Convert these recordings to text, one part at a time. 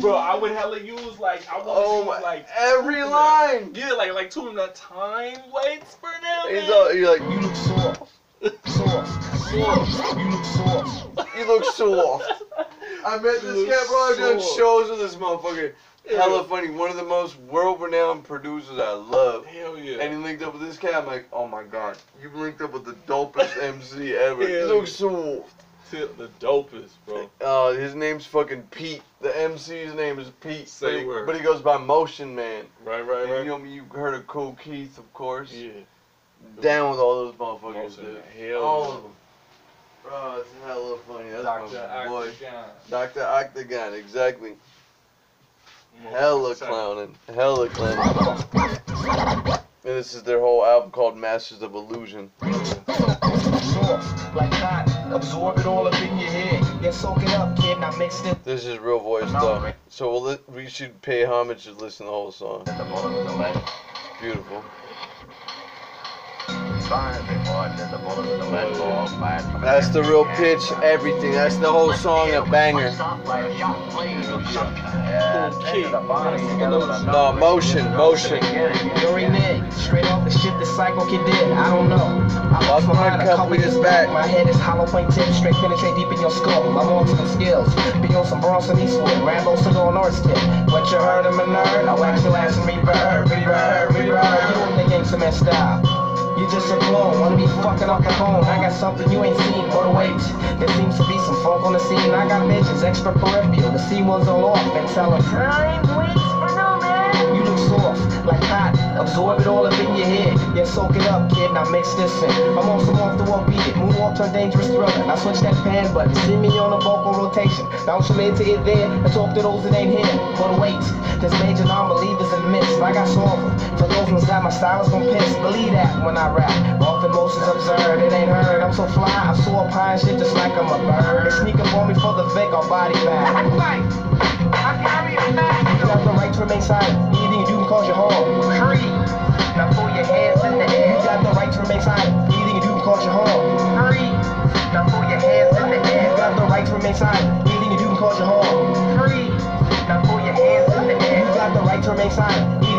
Bro, I would hella use like I want Oh use like every two line. Yeah, like like two of the time waits for. He's man. all, you're like, you look soft, soft, soft. You look soft. You look soft. I met You this guy, bro. I've done shows with this motherfucker. Yeah. Hella funny. One of the most world-renowned producers I love. Hell yeah. And he linked up with this cat. I'm like, oh my god, you've linked up with the dopest MC ever. You Hell look yeah. soft. Tip the dopest, bro. Uh, his name's fucking Pete. The MC's name is Pete. Say but, he, word. but he goes by Motion Man. Right, right, And right. you know me, you heard of Kool Keith, of course. yeah. Down with all those motherfuckers, Motion dude. Hell all of them. Bro, it's hella funny. That's Dr. my boy. Octagon. Dr. Octagon, exactly. Hella clowning. Hella clowning. And this is their whole album called Masters of Illusion. Like cotton, absorb it all up in your head. Then soak it up, kid. Now mix it. This is real voice though. So we'll we should pay homage and listen to the whole song. It's beautiful. That's the real pitch, everything. That's the whole song, a banger. No, motion, motion. Straight off the shit the psycho kid did. I don't know. I Lost my couple years back. My head is hollow point tip, straight penetrate deep in your skull. I'm on some skills. Be on some Bronson Eastwood, Rambo Seagal North tip. What you heard, I'm a nerd. I wax your ass and reverb, reverb, reverb. You in the gangsta man style. You just a clone, wanna be fucking up the phone. I got something you ain't seen, but wait. There seems to be some funk on the scene. I got bitches, extra peripheral. The C ones all off and tell them, time soak it up, kid. Now mix this in. I'm on some off the wall beat it. Moonwalk turn dangerous thriller. Now switch that pan button. See me on a vocal rotation. Bounce from here to it there and talk to those that ain't here. But wait, there's major non-believers and myths. Like I saw them. For those ones that my style is gon' piss. Believe that when I rap. Off emotions absurd. It ain't heard. I'm so fly. So up high and shit just like I'm a bird. They sneak up on me for the Vic or body back fight i bag. You have the right to remain silent. Anything you do can cause you harm. Free. Remain. Anything you do can cause you harm. Free. Now throw your hands in the air. You got the right to remain silent.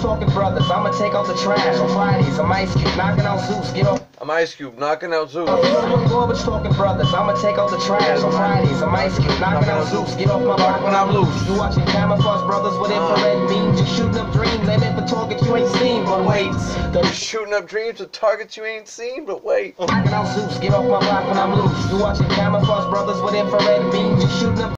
Talking brothers. I'ma take out the trash on Fridays. I'm Ice Cube, knocking out Zeus. Get off. I'm Ice Cube, knocking out Zeus. Garbage talking brothers, I'ma take out the trash on Fridays. I'm Ice Cube, knocking out Zeus. Get off my block uh-huh. when I'm loose. You watching camouflage brothers with infrared beams. You shooting up dreams, aiming for targets you ain't seen. But wait, the Shooting up dreams with targets you ain't seen, but wait. knocking out Zeus. Get off my block when I'm loose. You watching camouflage brothers with infrared beams. You shooting up